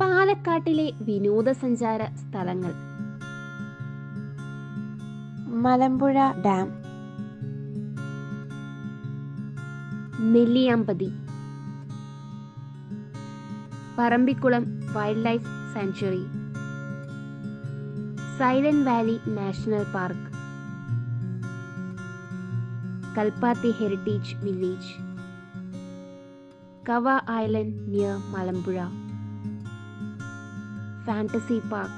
പാലക്കാട്ടിലെ വിനോദസഞ്ചാര സ്ഥലങ്ങൾ Malampuzha dam Nelliyampathy Parambikulam wild life sanctuary silent valley national park Kalpathi heritage village Kava island near Malampuzha fantasy park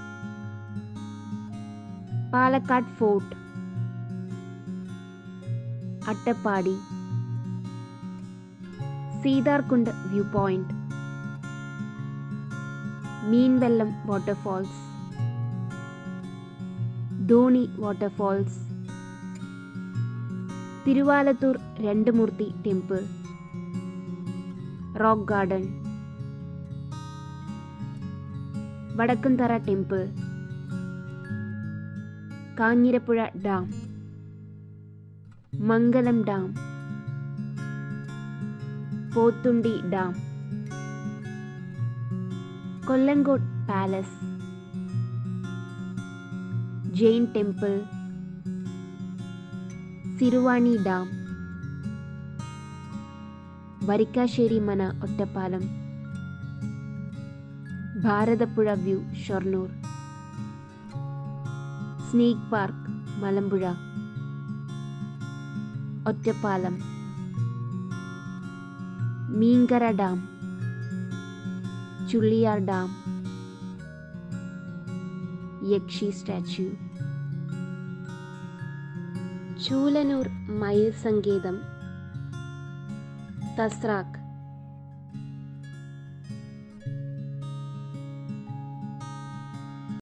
Palakkad fort Attappadi Seetharkundu view point Meenvallam waterfalls Dhoni waterfalls Thiruvalathur Randumoorthy temple rock garden Vadakkumthara temple Kanjirappuzha dam Mangalam dam Pothundi dam Kollengode palace Jain temple Siruvani dam Varikkasseri Mana Ottapalam Bharathapuzha view Shoranur snake park Malampuzha Ottapalam Meenkara dam Chulliyar dam Yakshi statue Choolanur മയിൽ സങ്കേതം തസ്രാക്ക്